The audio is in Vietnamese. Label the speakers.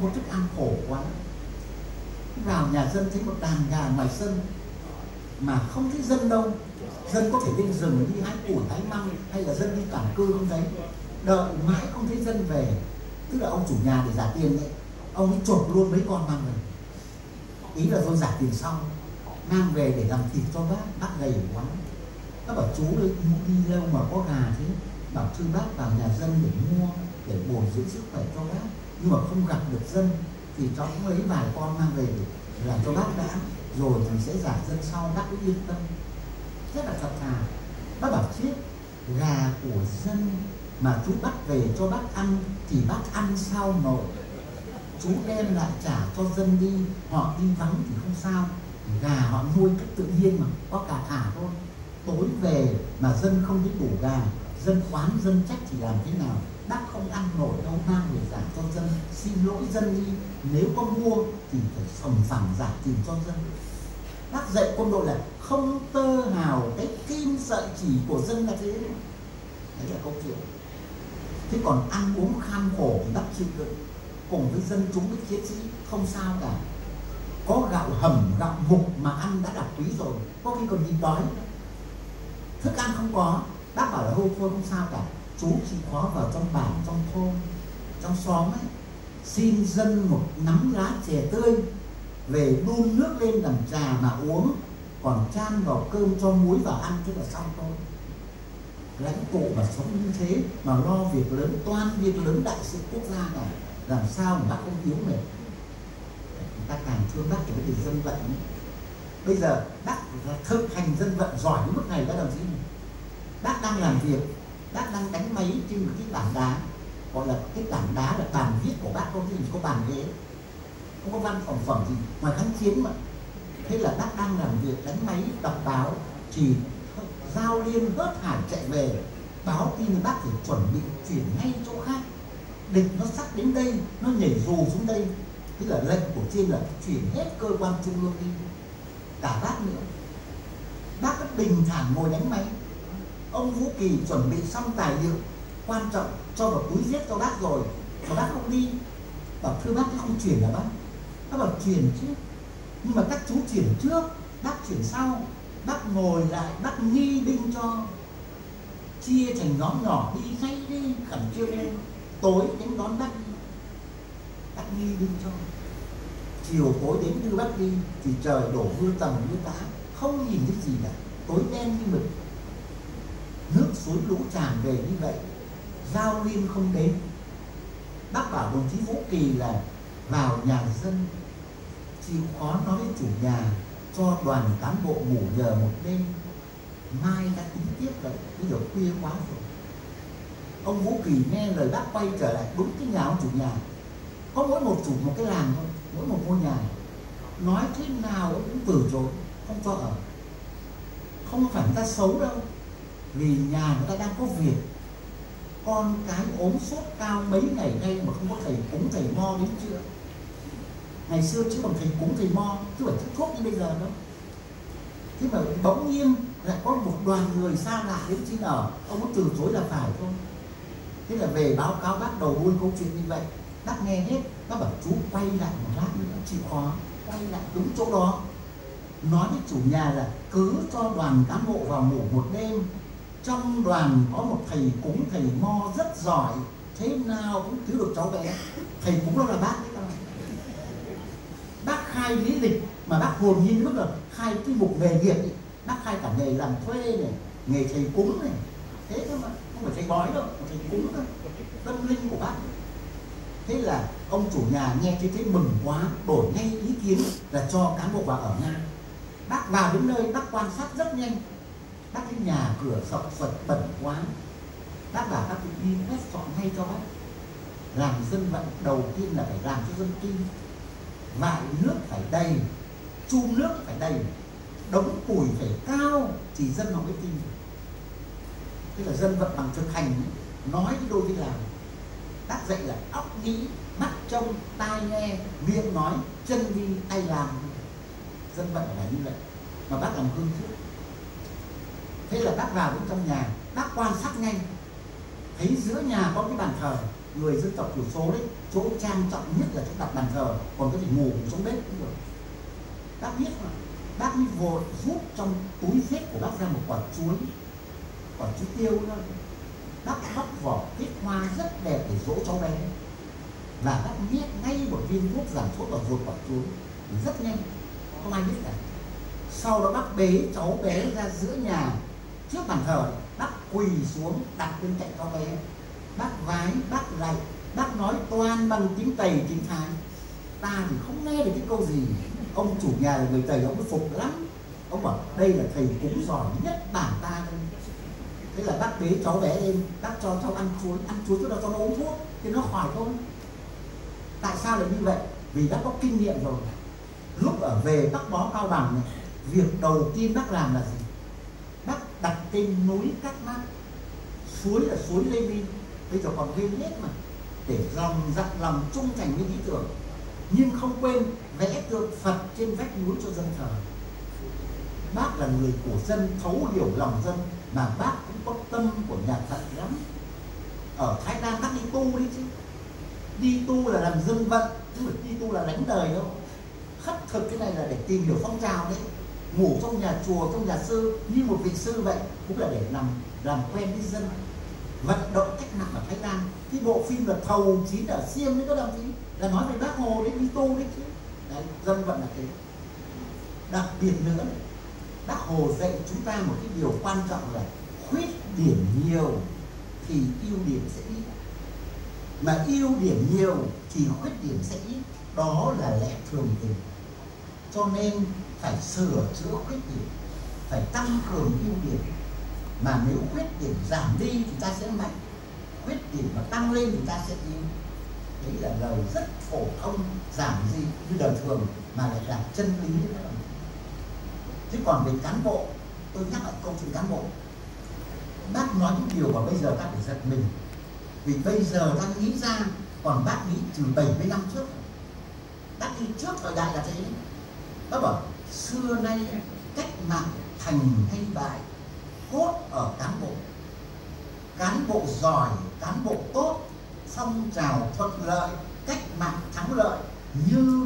Speaker 1: không có thức ăn khổ quá. Vào nhà dân thấy một đàn gà ngoài sân mà không thấy dân đâu. Dân có thể lên rừng đi hái củi, hái măng, hay là dân đi tản cư không thấy. Đợi mãi không thấy dân về. Tức là ông chủ nhà để giả tiền đấy. Ông ấy chộp luôn mấy con mang về ý là tôi giả tiền sau mang về để làm thịt cho bác. Bác gầy quá. Nó bảo, chú ơi, đi đâu mà có gà thế. Bảo thư bác, vào nhà dân để mua, để bồi dưỡng sức khỏe cho bác nhưng mà không gặp được dân thì cháu cũng lấy vài con mang về để làm cho bác đã. Rồi thì sẽ giả dân sau, bác cũng yên tâm. Rất là thật thà. Bác bảo chết, gà của dân mà chú bắt về cho bác ăn thì bác ăn sao nổi chú đem lại trả cho dân đi. Họ đi vắng thì không sao. Gà họ nuôi cách tự nhiên mà, có cả thả thôi. Tối về mà dân không biết đủ gà, dân khoán dân trách thì làm thế nào? Bác không ăn nổi ông mang về trả cho dân. Xin lỗi dân đi, nếu có mua thì phải sòng phẳng giả tìm cho dân. Bác dạy quân đội là không tơ hào cái kim sợi chỉ của dân là thế. Đấy là câu chuyện. Thế còn ăn uống kham khổ thì bác chịu đựng. Cùng với dân chúng, với chiến sĩ, không sao cả. Có gạo hầm, gạo mục mà ăn đã là quý rồi. Có khi còn bị đói thức ăn không có. Bác bảo là thôi thôi không sao cả chú chỉ khó vào trong bản, trong thôn, trong xóm ấy. Xin dân một nắm lá chè tươi, về đun nước lên làm trà mà uống, còn chan vào cơm cho muối vào ăn chứ là xong thôi. Lãnh tụ mà sống như thế, mà lo việc lớn toan, việc lớn đại sự quốc gia này, làm sao mà bác không yếu mệt? Ta càng thương bác cái vấn dân vận. Ấy. bây giờ bác thực hành dân vận giỏi đến mức này các đồng chí bác đang làm việc bác đánh máy trên một cái bảng đá. Gọi là cái bảng đá là bàn viết của bác không gì có bàn ghế. Không có văn phòng phẩm gì mà kháng chiến mà. Thế là bác đang làm việc đánh máy, đọc báo, thì giao liên hớt hải chạy về. Báo tin bác phải chuẩn bị chuyển ngay chỗ khác. Địch nó sắp đến đây, nó nhảy dù xuống đây. Thế là lệnh của trên là chuyển hết cơ quan trung ương đi. Cả bác nữa. Bác cứ bình thản ngồi đánh máy ông vũ kỳ chuẩn bị xong tài liệu quan trọng cho vào túi viết cho bác rồi. Mà bác không đi. Bảo, thưa bác không chuyển là bác? Bác bảo, chuyển chứ. Nhưng mà các chú chuyển trước, bác chuyển sau. Bác ngồi lại, bác nghi binh cho. Chia thành nhóm nhỏ, đi ngay đi, khẩn trương lên. Tối đến đón bác đi. Bác nghi binh cho. Chiều tối đến đưa bác đi, thì trời đổ mưa tầm mưa tá không nhìn thấy gì cả. Tối đen như mực nước suối lũ tràn về như vậy, giao liên không đến. Bác bảo đồng chí vũ kỳ là vào nhà dân, chịu khó nói với chủ nhà cho đoàn cán bộ ngủ nhờ một đêm. Mai đã tính tiếp rồi bây giờ khuya quá rồi. Ông vũ kỳ nghe lời bác quay trở lại, đúng cái nhà ông chủ nhà. Có mỗi một chủ một cái làng thôi, mỗi một ngôi nhà. Nói thế nào ông cũng từ chối, không cho ở. Không phải người ta xấu đâu vì nhà người ta đang có việc. Con cái ốm sốt cao mấy ngày nay mà không có thầy cúng thầy mo đến chưa? Ngày xưa chứ còn thầy cúng thầy mo, chứ phải thức thuốc như bây giờ đâu. Thế mà bỗng nhiên lại có một đoàn người xa lạ đến xin ở. Ông có từ chối là phải thôi thế là về báo cáo bác đầu buôn câu chuyện như vậy. Bác nghe hết, bác bảo chú quay lại một lát nữa, chịu khó. Quay lại đúng chỗ đó. Nói với chủ nhà là cứ cho đoàn cán bộ vào ngủ một đêm trong đoàn có một thầy cúng, thầy mo rất giỏi. Thế nào cũng cứu được cháu bé. Thầy cúng đó là bác đấy các bác khai lý lịch mà bác hồn nhiên lúc là khai cái mục nghề nghiệp ấy. bác khai cả nghề làm thuê này, nghề thầy cúng này. Thế thôi mà, không phải thầy bói đâu, mà thầy cúng thôi. Tâm linh của bác. Thế là ông chủ nhà nghe thấy thế mừng quá đổi ngay ý kiến là cho cán bộ vào ở ngay bác vào đến nơi, bác quan sát rất nhanh các cái nhà cửa sọc sạch bẩn quá bác bảo các phải đi quét dọn ngay cho bác. Làm dân vận đầu tiên là phải làm cho dân tin. Vại nước phải đầy chum nước phải đầy, đống củi phải cao thì dân họ mới tin. Tức là dân vận bằng thực hành nói đôi với làm. Bác dạy là óc nghĩ, mắt trông, tai nghe, miệng nói, chân đi, tay làm. Dân vận là như vậy. Mà bác làm gương trước thế là bác vào đến trong nhà, bác quan sát ngay thấy giữa nhà có cái bàn thờ, người dân tộc thiểu số đấy, chỗ trang trọng nhất là chỗ đặt bàn thờ, còn có thể ngủ trong bếp cũng được. Bác biết mà, bác mới vội rút trong túi dép của bác ra một quả chuối quả chuối tiêu đó. Bác bóc vỏ kết hoa rất đẹp để dỗ cháu bé. Và bác nhét ngay một viên thuốc giảm sốt vào ruột quả chuối, rất nhanh. Không ai biết cả. Sau đó bác bế cháu bé ra giữa nhà trước bàn thờ, bác quỳ xuống, đặt bên cạnh cháu bé. Bác vái, bác lạy, bác nói toàn bằng tiếng tây, tiếng thái. Ta thì không nghe được cái câu gì. Ông chủ nhà là người tây, ông mới phục lắm. Ông bảo, đây là thầy cúng giỏi nhất bản ta thôi. Thế là bác bế cháu bé lên, bác cho cháu ăn chuối ăn chuối tức là cho nó uống thuốc, thì nó khỏi thôi. Tại sao lại như vậy? Vì bác có kinh nghiệm rồi. Lúc ở về, bác bó cao bằng này, việc đầu tiên bác làm là gì? Đặt tên núi các mát suối là suối lê minh bây giờ còn ghi hết mà. Để lòng dặn lòng trung thành với lý tưởng. Nhưng không quên vẽ tượng phật trên vách núi cho dân thờ. Bác là người của dân, thấu hiểu lòng dân, mà bác cũng có tâm của nhà phật lắm. Ở thái lan bác đi tu đi chứ. Đi tu là làm dân vận, chứ không đi tu là đánh đời đâu. Khất thực cái này là để tìm hiểu phong trào đấy ngủ trong nhà chùa trong nhà sư như một vị sư vậy cũng là để làm làm quen với dân vận động cách mạng ở Thái Lan. Cái bộ phim là thầu chín ở xiêm đấy có đồng chí là nói về bác Hồ đấy đi tu đấy chứ. Đấy, dân vận là thế. Đặc biệt nữa bác Hồ dạy chúng ta một cái điều quan trọng là khuyết điểm nhiều thì ưu điểm sẽ ít. Mà ưu điểm nhiều thì khuyết điểm sẽ ít. Đó là lẽ thường tình. Cho nên phải sửa chữa khuyết điểm, phải tăng cường ưu điểm. Mà nếu khuyết điểm giảm đi thì ta sẽ mạnh, khuyết điểm mà tăng lên thì ta sẽ yếu. Đấy là lời rất phổ thông, giản dị như đời thường mà lại là chân lý đấy chứ còn về cán bộ, tôi nhắc lại câu chuyện cán bộ. Bác nói những điều mà bây giờ ta phải giật mình. Vì bây giờ ta nghĩ ra, còn bác nghĩ từ 70 năm trước. Bác đi trước thời đại là thế. Bác bảo xưa nay, cách mạng thành hay bại cốt ở cán bộ. Cán bộ giỏi, cán bộ tốt, phong trào thuận lợi, cách mạng thắng lợi, như